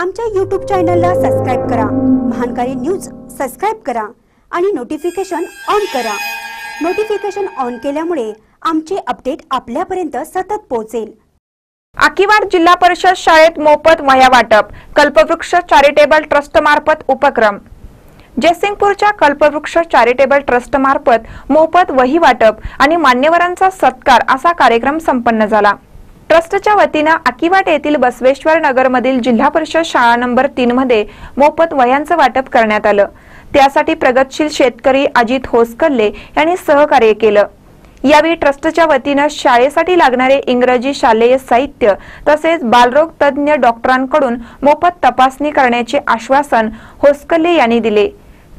आमच्या यूट्यूब चॅनलला सबस्क्राईब करा. महानकारी न्यूज सबस्क्राईब करा आणि नोटिफिकेशन ऑन करा. नोटिफिकेशन ऑन केल्यामुळे आमचे अपडेट आपल्यापर्यंत सतत पोहोचेल. आकिवाड जिल्हा परिषद शाळेत मोफत वह्या वाटप कल्पवृक्ष चॅरिटेबल ट्रस्ट मार्फत उपक्रम. जयसिंगपूरच्या कल्पवृक्ष चॅरिटेबल ट्रस्ट मार्फत मोफत वही वाटप आणि मान्यवरांचा सत्कार असा कार्यक्रम संपन्न झाला. ट्रस्टच्या वतीनं आकिवाट येथील बसवेश्वर नगरमधील जिल्हा परिषद शाळा नंबर तीन मध्ये मोफत वह्यांचं वाटप करण्यात आलं. त्यासाठी प्रगतशील शेतकरी अजित होसकल्ले यांनी सहकार्य केलं. यावेळी ट्रस्टच्या वतीनं शाळेसाठी लागणारे इंग्रजी शालेय साहित्य तसेच बालरोग तज्ज्ञ डॉक्टरांकडून मोफत तपासणी करण्याचे आश्वासन होसकल्ले यांनी दिले.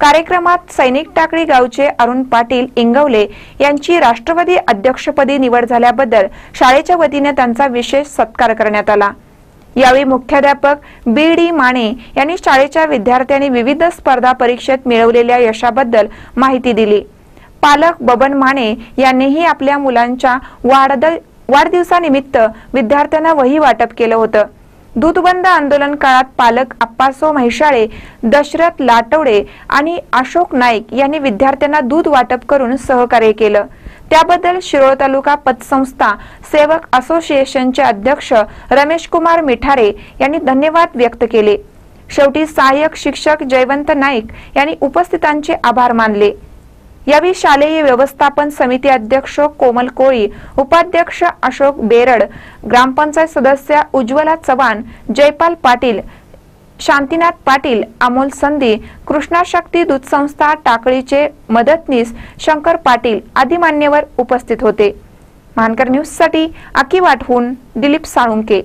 कार्यक्रमात सैनिक टाकळी गावचे अरुण पाटील इंगवले यांची राष्ट्रवादी अध्यक्षपदी निवड झाल्याबद्दल शाळेच्या वतीने त्यांचा विशेष सत्कार करण्यात आला. यावेळी मुख्याध्यापक बी डी माने यांनी शाळेच्या विद्यार्थ्यांनी विविध स्पर्धा परीक्षेत मिळवलेल्या यशाबद्दल माहिती दिली. पालक बबन माने यांनीही आपल्या मुलांच्या वाढदिवसानिमित्त विद्यार्थ्यांना वही वाटप केलं होतं. दूधबंद आंदोलन काळात पालक आप्पासो म्हैशाळे दशरथ लाटवडे आणि अशोक नाईक यांनी विद्यार्थ्यांना दूध वाटप करून सहकार्य केलं. त्याबद्दल शिरोळ तालुका पतसंस्था सेवक असोसिएशनचे अध्यक्ष रमेश कुमार मिठारे यांनी धन्यवाद व्यक्त केले. शेवटी सहाय्यक शिक्षक जयवंत नाईक यांनी उपस्थितांचे आभार मानले. यावेळी शालेय व्यवस्थापन समिती अध्यक्ष कोमल कोळी उपाध्यक्ष अशोक बेरड ग्रामपंचायत सदस्य उज्ज्वला चव्हाण जयपाल पाटील शांतीनाथ पाटील अमोल संधी कृष्णा शक्ती दूध संस्था टाकळीचे मदतनीस शंकर पाटील आदी मान्यवर उपस्थित होते. मानकर न्यूजसाठी आकी वाटहून दिलीप साळुंके.